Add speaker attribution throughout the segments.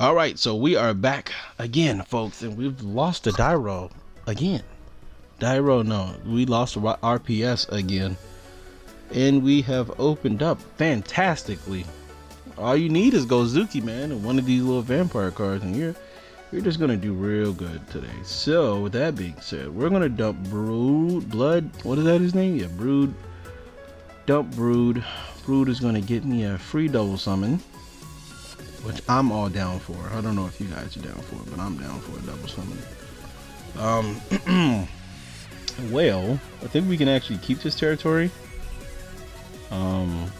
Speaker 1: All right, so we are back again, folks, and we've lost the Dyro again. Dyro, no, we lost RPS again, and we have opened up fantastically. All you need is Gozuki, man, and one of these little vampire cards, and you're you're just gonna do real good today. So, with that being said, we're gonna dump Brood, Blood. What is that his name? Yeah, Brood. Dump Brood. Brood is gonna get me a free double summon which I'm all down for. I don't know if you guys are down for it, but I'm down for a double summon. Um, well, I think we can actually keep this territory. Um,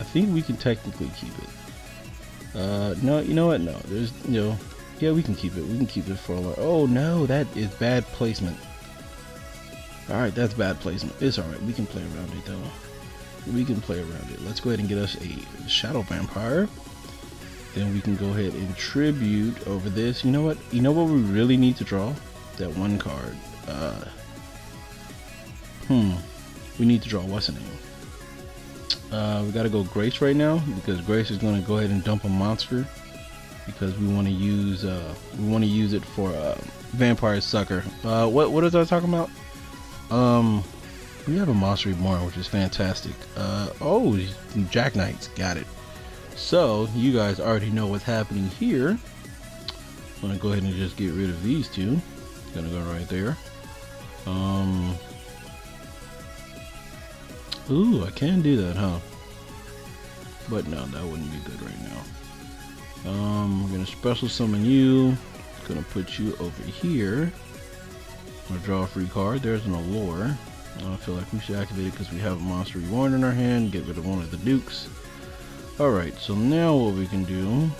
Speaker 1: I think we can technically keep it. Uh, no, you know what? No, there's, you know, yeah, we can keep it. We can keep it for a. Oh no, that is bad placement. All right, that's bad placement. It's all right. We can play around it though. We can play around it. Let's go ahead and get us a shadow vampire then we can go ahead and tribute over this. You know what? You know what we really need to draw? That one card. Uh, hmm. We need to draw what's the name? Uh, we gotta go Grace right now because Grace is gonna go ahead and dump a monster because we want to use uh, we want to use it for uh, Vampire Sucker. Uh, what what is I talking about? Um, we have a Monster Reborn, which is fantastic. Uh, oh, Jack Knights, got it. So you guys already know what's happening here. I'm gonna go ahead and just get rid of these two. Gonna go right there. Um. Ooh, I can do that, huh? But no, that wouldn't be good right now. Um, I'm gonna special summon you. Gonna put you over here. I'm gonna draw a free card. There's an allure. I feel like we should activate it because we have a monster reborn in our hand. Get rid of one of the dukes. Alright, so now what we can do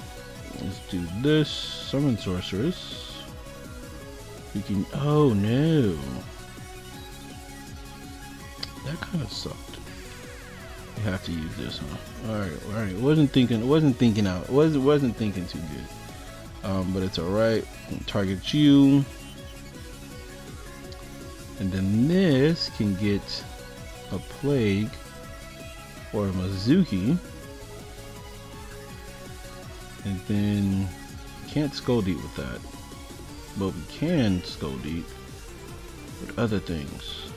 Speaker 1: is do this. Summon Sorceress. We can... Oh, no. That kind of sucked. We have to use this, huh? Alright, alright. Wasn't thinking... Wasn't thinking out. Wasn't, wasn't thinking too good. Um, but it's alright. Target you. And then this can get a Plague or a Mezuki. And then can't Skull Deep with that. But we can Skull Deep with other things.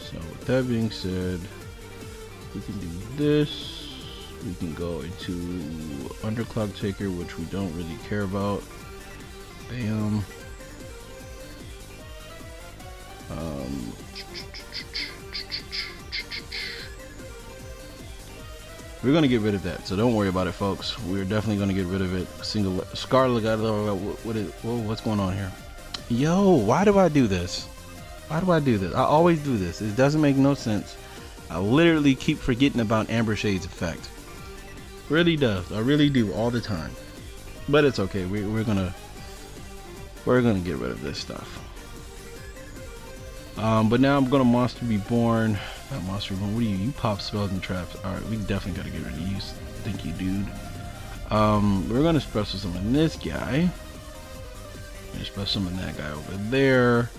Speaker 1: So with that being said, we can do this. We can go into Underclock Taker, which we don't really care about. Bam. Um, we're gonna get rid of that so don't worry about it folks. We're definitely gonna get rid of it. Single scarlet what is whoa, what's going on here? Yo why do i do this? Why do i do this? I always do this. It doesn't make no sense. I literally keep forgetting about amber shades effect. Really does. I really do all the time. But it's okay. We, we're gonna we're gonna get rid of this stuff. Um, but now i'm gonna monster be born monster what are you? You pop spells and traps. Alright, we definitely gotta get rid of you, Thank you, dude. Um, we're gonna special summon this guy. Gonna special summon that guy over there.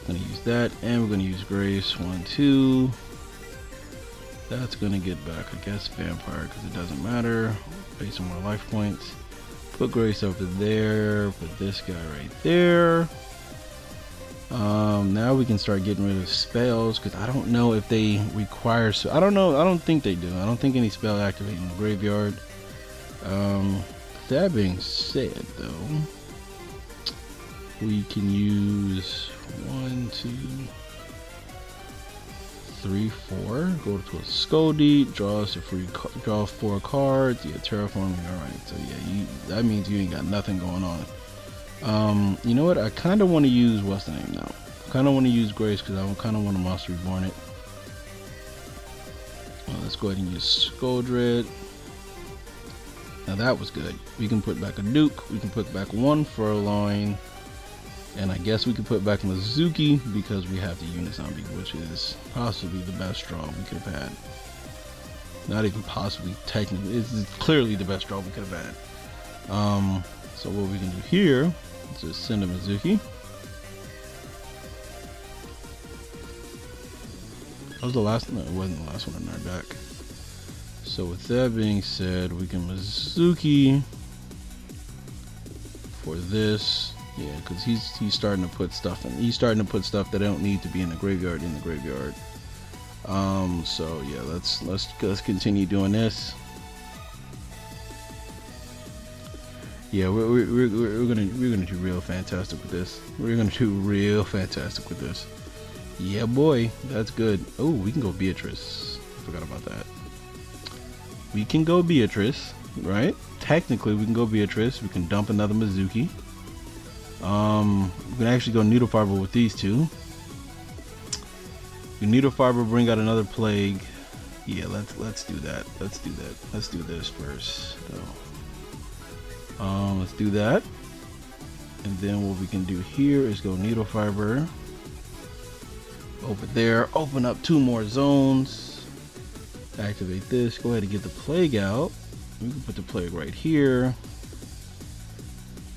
Speaker 1: We're Gonna use that, and we're gonna use Grace. One, two. That's gonna get back, I guess, Vampire, because it doesn't matter. Pay some more life points. Put Grace over there. Put this guy right there. Um, now we can start getting rid of spells because I don't know if they require. So I don't know. I don't think they do. I don't think any spell activate in the graveyard. Um, that being said, though, we can use one, two, three, four. Go to a Skull draw us a free, draw four cards. Yeah, terraforming. All right. So yeah, you, that means you ain't got nothing going on. Um, you know what? I kind of want to use what's the name now. I kind of want to use Grace because I kind of want to Monster Reborn it. Well, let's go ahead and use Skuldred. Now that was good. We can put back a Duke. We can put back one Fraulein. And I guess we could put back Mezuki because we have the Unit Unizombie, which is possibly the best draw we could have had. Not even possibly, technically. It's clearly the best draw we could have had. Um, so what we can do here just send a Mezuki. That was the last one. It wasn't the last one in our deck. So with that being said, we can Mezuki for this. Yeah, because he's he's starting to put stuff in. He's starting to put stuff that don't need to be in the graveyard in the graveyard. Um, so yeah, let's let's let's continue doing this. Yeah, we're, we're, we're, we're gonna we're gonna do real fantastic with this. We're gonna do real fantastic with this. Yeah, boy, that's good. Oh, we can go Beatrice. Forgot about that. We can go Beatrice, right? Technically, we can go Beatrice. We can dump another Mezuki. Um, we can actually go Needle Fiber with these two. We Needle Fiber bring out another plague. Yeah, let's let's do that. Let's do that. Let's do this first. So, um, let's do that. And then what we can do here is go Needle Fiber over there. Open up two more zones. Activate this. Go ahead and get the plague out. We can put the plague right here.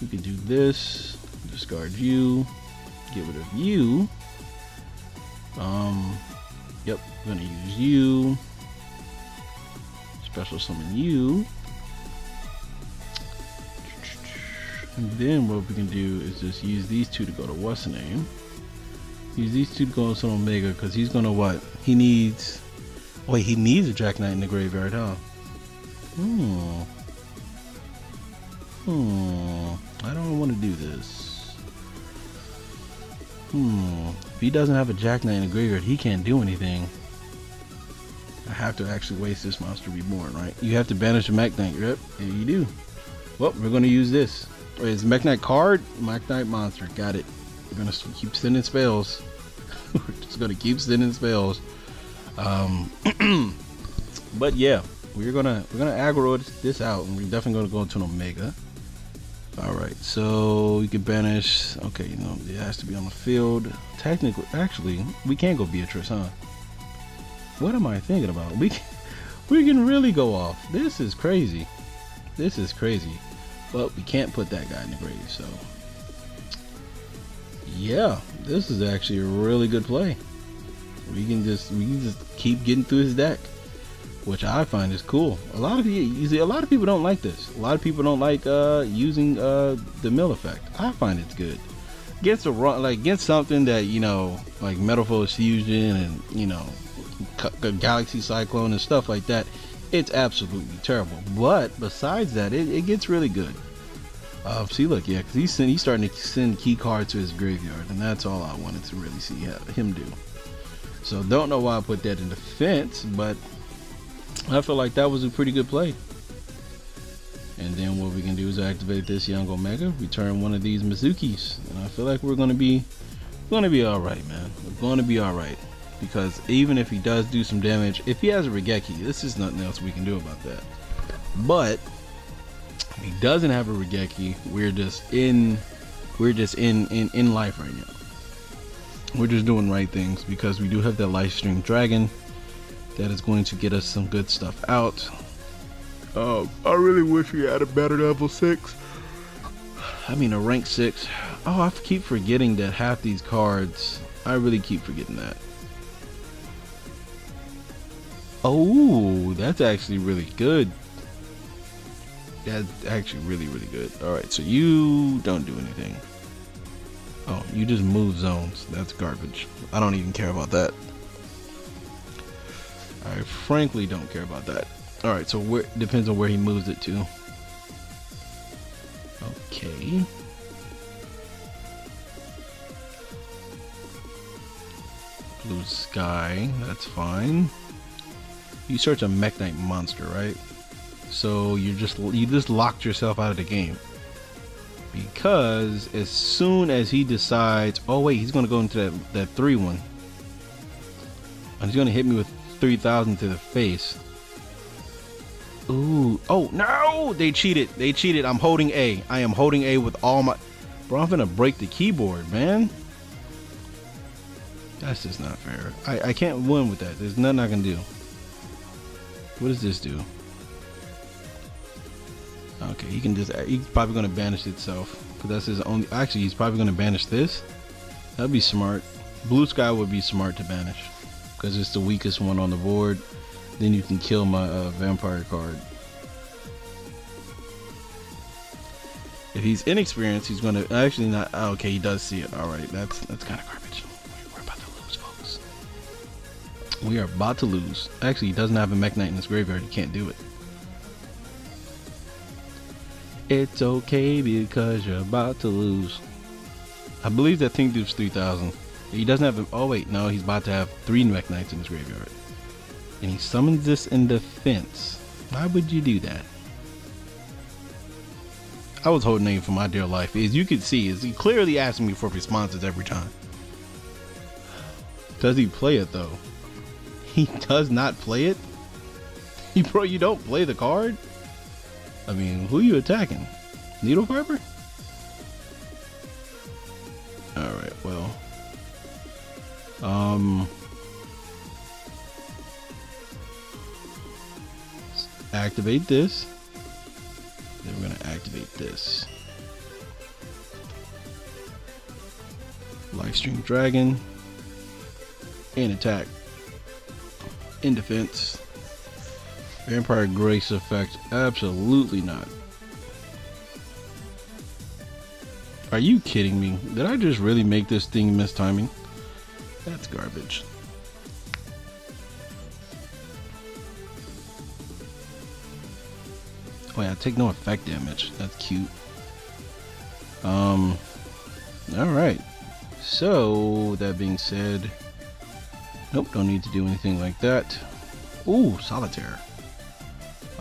Speaker 1: We can do this. Discard you. Get rid of you. Um, yep, I'm gonna use you. Special summon you. And then what we can do is just use these two to go to what's name. Use these two to go to Omega because he's gonna what? He needs. Wait, he needs a Jack Knight in the graveyard, huh? Hmm. Hmm. I don't want to do this. Hmm. If he doesn't have a Jack Knight in the graveyard, he can't do anything. I have to actually waste this monster reborn, right? You have to banish a Mekk-Knight, yep. Yeah, you do. Well, we're gonna use this. Wait, is Mekk-Knight card? Mekk-Knight monster. Got it. We're gonna keep sending spells. we're just gonna keep sending spells. Um, but yeah, we're gonna we're gonna aggro this out, and we're definitely gonna go into an Omega. All right, so we can banish. Okay, you know it has to be on the field. Technically, actually, we can't go Beatrice, huh? What am I thinking about? We can, we can really go off. This is crazy. This is crazy. But we can't put that guy in the grave, so yeah, this is actually a really good play. We can just we can just keep getting through his deck, which I find is cool. A lot of you, you see, a lot of people don't like this. A lot of people don't like uh, using uh, the mill effect. I find it's good. Against a run, like against something that you know, like Metal Force Fusion and you know, Galaxy Cyclone and stuff like that. It's absolutely terrible. But besides that, it, it gets really good. Uh, see, look, yeah, because he's, he's starting to send key cards to his graveyard, and that's all I wanted to really see him do. So don't know why I put that in defense, but I feel like that was a pretty good play. And then what we can do is activate this Young Omega, return one of these Mezukis, and I feel like we're gonna be, gonna be all right, man. We're gonna be all right because even if he does do some damage, if he has a Raigeki, this is nothing else we can do about that. But he doesn't have a Raigeki, we're just in we're just in, in in life right now. We're just doing right things because we do have that Lifestream dragon that is going to get us some good stuff out. Oh, I really wish we had a better level six. I mean a rank six. Oh, I keep forgetting that half these cards. I really keep forgetting that. Oh, that's actually really good. That's actually really, really good. Alright, so you don't do anything. Oh, you just move zones. That's garbage. I don't even care about that. I frankly don't care about that. Alright, so where depends on where he moves it to. Okay. Blue sky, that's fine. You search a Mekk-Knight monster, right? So you just you just locked yourself out of the game. Because as soon as he decides, oh wait, he's gonna go into that, that three one. And he's gonna hit me with three thousand to the face. Ooh, oh no! They cheated. They cheated. I'm holding A. I am holding A with all my Bro, I'm gonna break the keyboard, man. That's just not fair. I, I can't win with that. There's nothing I can do. What does this do? Okay, he can just, he's probably going to banish itself. Because that's his only, actually, he's probably going to banish this. That'd be smart. Blue Sky would be smart to banish. Because it's the weakest one on the board. then you can kill my uh, vampire card. If he's inexperienced, he's gonna actually not. Oh, okay, he does see it. All right, that's that's kind of garbage. We're about to lose, folks. We are about to lose. Actually, he doesn't have a Mekk-Knight in his graveyard. He can't do it. It's okay because you're about to lose. I believe that thing does 3,000. He doesn't have. Oh wait, no, he's about to have three Mekk-Knights in his graveyard, and he summons this in defense. Why would you do that? I was holding aim for my dear life. As you can see, is he clearly asking me for responses every time. Does he play it though? He does not play it. You bro, you don't play the card. I mean, who you attacking? Needle Fiber? All right, well, um, activate this. Then we're gonna activate this. Lifestream Dragon. And attack. In defense. Vampire Grace effect. Absolutely not. Are you kidding me? Did I just really make this thing miss timing? That's garbage. Oh yeah, take no effect damage. That's cute. Um, alright. So, that being said, nope, don't need to do anything like that. Ooh, solitaire.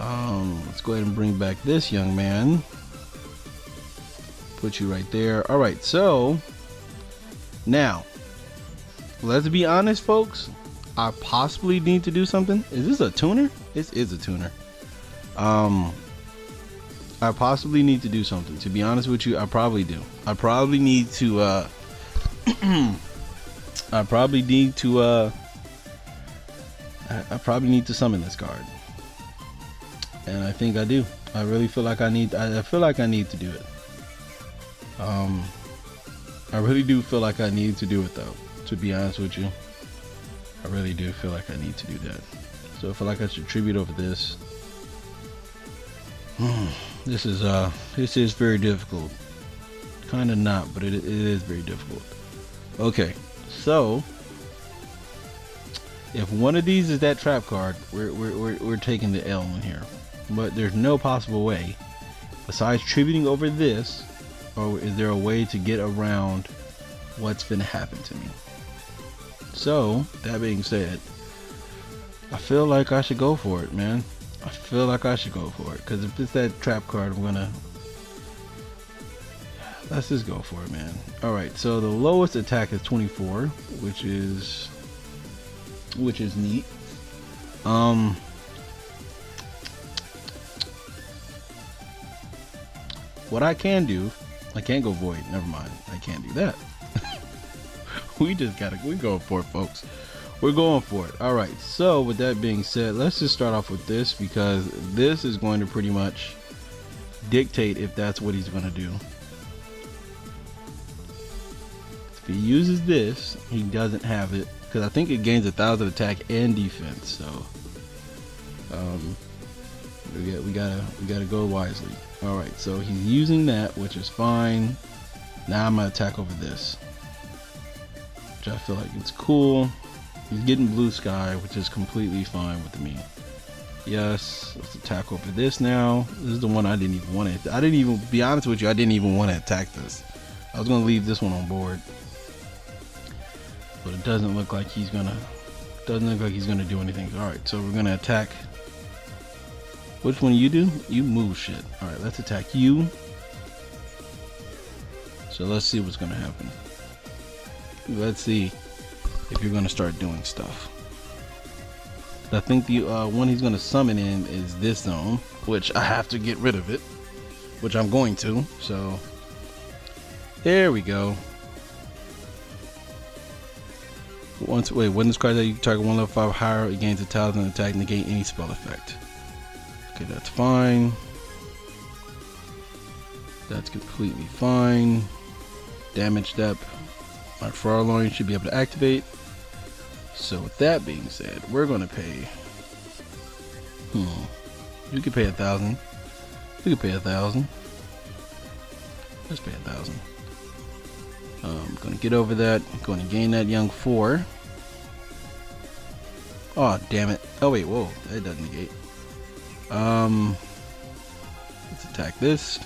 Speaker 1: Um, let's go ahead and bring back this young man. Put you right there. Alright, so, now, let's be honest, folks. I possibly need to do something. Is this a tuner? This is a tuner. Um, I possibly need to do something. To be honest with you, I probably do. I probably need to. uh I probably need to. uh I, I probably need to summon this card, and I think I do. I really feel like I need. I, feel like I need to do it. Um, I really do feel like I need to do it though. To be honest with you, I really do feel like I need to do that. So I feel like I should tribute over this. This is uh this is very difficult kind of not but it, it is very difficult okay so if one of these is that trap card we're, we're, we're, we're taking the L in here but there's no possible way besides tributing over this or is there a way to get around what's been happened to me so that being said I feel like I should go for it man I feel like I should go for it because if it's that trap card, I'm gonna. Let's just go for it, man. All right, so the lowest attack is 24, which is which is neat. Um, what I can do, I can't go void. Never mind, I can't do that. we just gotta We're going for it, folks. We're going for it. All right. So with that being said let's just start off with this because this is going to pretty much dictate if that's what he's going to do. If he uses this he doesn't have it because I think it gains a thousand attack and defense. So um we got we gotta we gotta go wisely all right so he's using that which is fine now I'm gonna attack over this which I feel like it's cool He's getting blue sky, which is completely fine with me. Yes, let's attack over this now. This is the one I didn't even want to. I didn't even, be honest with you, I didn't even want to attack this. I was to leave this one on board. But it doesn't look like he's to, doesn't look like he's to do anything. All right, so we're to attack. Which one you do? You move shit. All right, let's attack you. So let's see what's to happen. Let's see if you're to start doing stuff. I think the uh, one he's to summon in is this zone, which I have to get rid of it, which I'm going to. So there we go. Once wait, when this card that you target one level five higher, it gains a thousand attack, negate any spell effect. Okay, that's fine. That's completely fine. Damage depth. My Fraulein should be able to activate. So with that being said, we're going to pay Hmm. You could pay a thousand. You could pay a thousand. Let's pay a thousand. I'm gonna get over that. I'm Gonna gain that young four. Oh damn it! Oh wait, whoa, that doesn't negate. Um, let's attack this.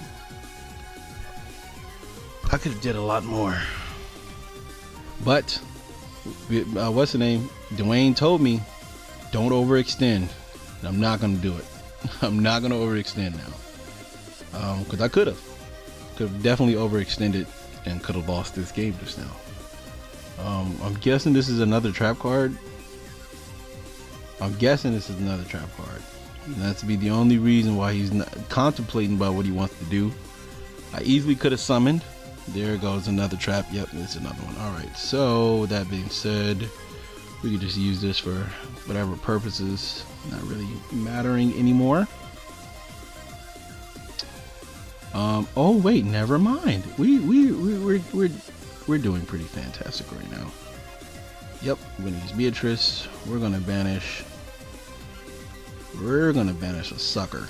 Speaker 1: I could have did a lot more, but uh, what's the name? Dwayne told me, don't overextend. I'm not gonna do it. I'm not gonna overextend now, um, because I could have, could have definitely overextended and could have lost this game just now. Um, I'm guessing this is another trap card. I'm guessing this is another trap card. That's to be the only reason why he's not contemplating about what he wants to do. I easily could have summoned. There goes another trap. Yep, it's another one. All right. So that being said, we could just use this for whatever purposes. Not really mattering anymore. Um, oh wait, never mind. We we we we're we're we're doing pretty fantastic right now. Yep, we're gonna use Beatrice. We're gonna banish. We're gonna banish a sucker.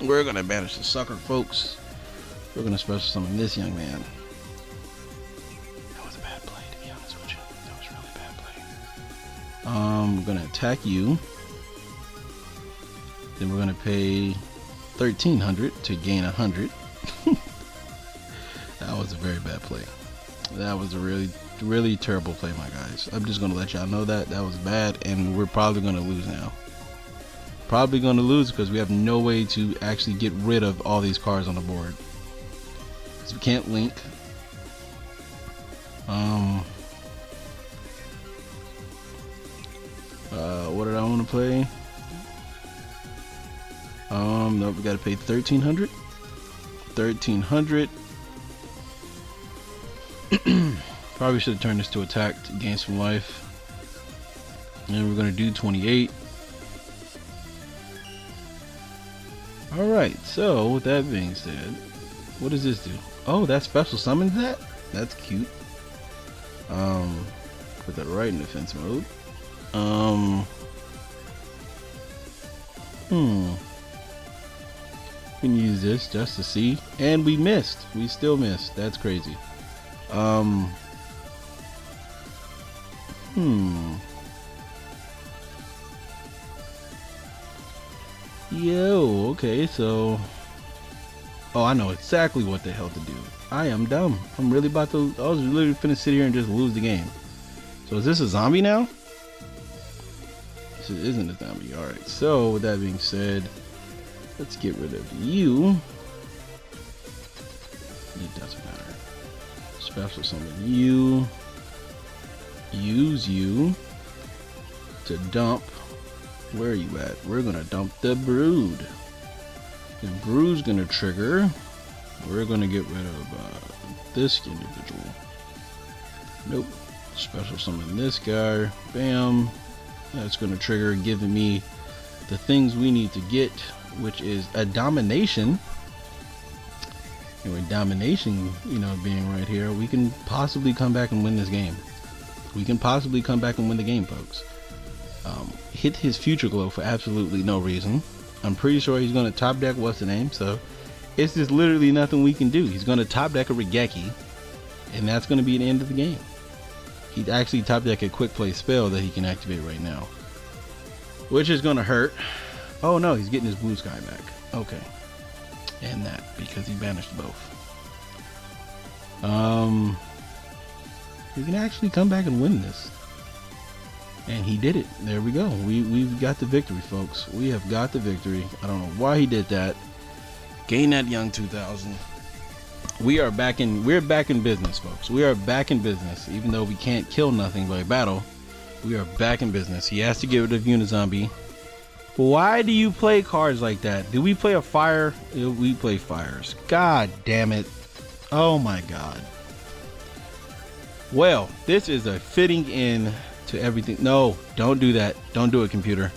Speaker 1: We're gonna banish a sucker, folks. We're gonna special summon this young man. That was a bad play, to be honest with you. That was really bad play. Um, we're gonna attack you. Then we're gonna pay 1300 to gain 100. that was a very bad play. That was a really, really terrible play, my guys. I'm just gonna let y'all know that that was bad, and we're probably gonna lose now. Probably gonna lose because we have no way to actually get rid of all these cards on the board. So we can't link. Um. Uh, what did I want to play? Um, no, we gotta pay 1300 1300 Probably should have turned this to attack to gain some life. And we're gonna do 28. Alright, so with that being said, what does this do? Oh, that special summons that? That's cute. Um, put that right in defense mode. Um, hmm. We can use this just to see. And we missed. We still missed. That's crazy. Um. Hmm. Yo, okay, so. Oh, I know exactly what the hell to do. I am dumb. I'm really about to. I was literally finna sit here and just lose the game. So is this a zombie now? This isn't a zombie. Alright, so with that being said, let's get rid of you. Special summon you. Use you to dump. Where are you at? We're gonna dump the brood. The brood's gonna trigger. We're gonna get rid of uh, this individual. Nope. Special summon this guy. Bam. That's gonna trigger, giving me the things we need to get, which is a domination. With domination, you know, being right here, we can possibly come back and win this game. We can possibly come back and win the game, folks. Um, hit his future glow for absolutely no reason. I'm pretty sure he's going to top deck what's the name, so it's just literally nothing we can do. He's going to top deck a Raigeki, and that's going to be the end of the game. He actually top deck a quick play spell that he can activate right now, which is going to hurt. Oh no, he's getting his blue sky back. Okay, and that because he banished both. Um, he can actually come back and win this. And he did it. There we go. We we've got the victory, folks. We have got the victory. I don't know why he did that. Gain that young 2000. We are back in we're back in business, folks. We are back in business. Even though we can't kill nothing by battle, we are back in business. He has to get rid of Unizombie. Why do you play cards like that? Do we play a fire? We play fires. God damn it. Oh my god. Well, this is a fitting in to everything. No, don't do that. Don't do it, computer.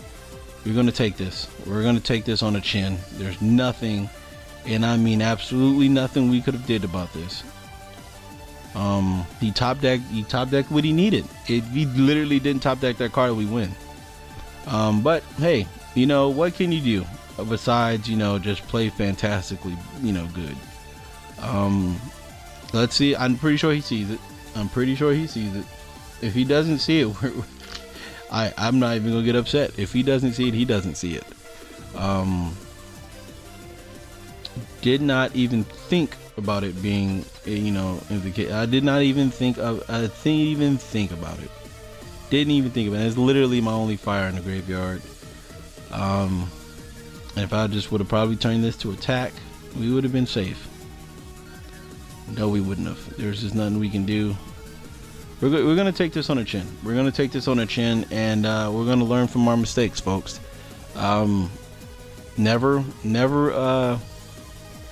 Speaker 1: We're going to take this. We're going to take this on the chin. There's nothing, and I mean absolutely nothing we could have did about this. Um, he top deck, he top deck what he needed. If he literally didn't top deck that card, we win. Um, but hey, you know what can you do besides you know just play fantastically, you know, good. Um, let's see. I'm pretty sure he sees it. I'm pretty sure he sees it. If he doesn't see it, I I'm not even gonna get upset. If he doesn't see it, he doesn't see it. Um, did not even think about it being, you know, indicated. I did not even think of. I didn't even think about it. Didn't even think about it. It's literally my only fire in the graveyard. Um, if I just would have probably turned this to attack, we would have been safe. No, we wouldn't have. There's just nothing we can do. We're, go- we're gonna take this on a chin. We're gonna take this on a chin, and uh, we're gonna learn from our mistakes, folks. Um, never, never, uh,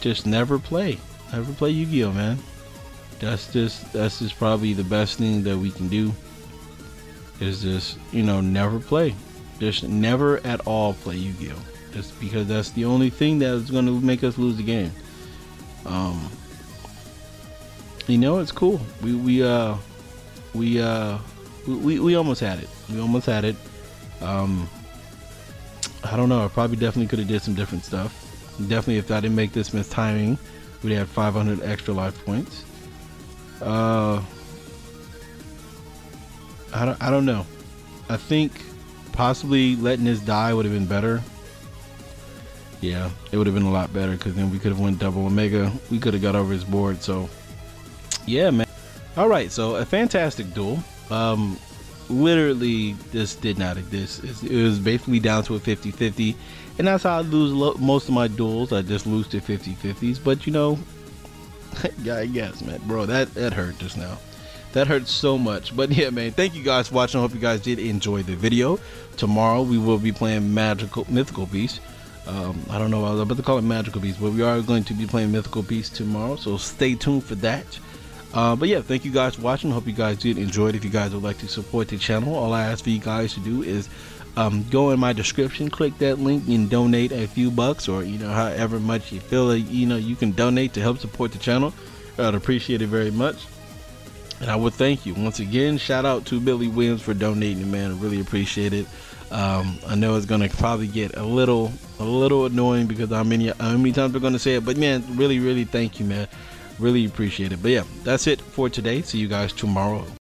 Speaker 1: just never play, never play Yu-Gi-Oh, man. That's just that's just probably the best thing that we can do. Is just you know never play, just never at all play Yu-Gi-Oh. Just because that's the only thing that's gonna make us lose the game. Um, you know it's cool. We we uh we uh we, we almost had it. We almost had it. Um, I don't know. I probably definitely could have did some different stuff. Definitely, if I didn't make this miss timing, we'd have 500 extra life points. Uh, I don't. I don't know. I think possibly letting this die would have been better. Yeah, it would have been a lot better because then we could have went double omega. We could have got over his board. So, yeah, man. All right, so a fantastic duel. Um, literally, this did not exist. It was basically down to a 50-50, and that's how I lose lo- most of my duels. I just lose to 50-50s. But you know, yeah, yes, man, bro, that that hurt just now. That hurts so much. But yeah, man, thank you guys for watching. I hope you guys did enjoy the video. Tomorrow we will be playing Magical Mythical Beast. Um, I don't know, I was about to call it Magical Beast, but we are going to be playing Mythical Beast tomorrow, so stay tuned for that. Uh, but yeah, thank you guys for watching. Hope you guys did enjoy it. If you guys would like to support the channel, all I ask for you guys to do is um, go in my description, click that link, and donate a few bucks, or you know, however much you feel like you know you can donate to help support the channel. I'd appreciate it very much. And I would thank you once again. Shout out to Billy Williams for donating, man. I really appreciate it. Um, I know it's gonna probably get a little, a little annoying because how many, how many times we're gonna say it. But man, really, really thank you, man. Really appreciate it. But yeah, that's it for today. See you guys tomorrow.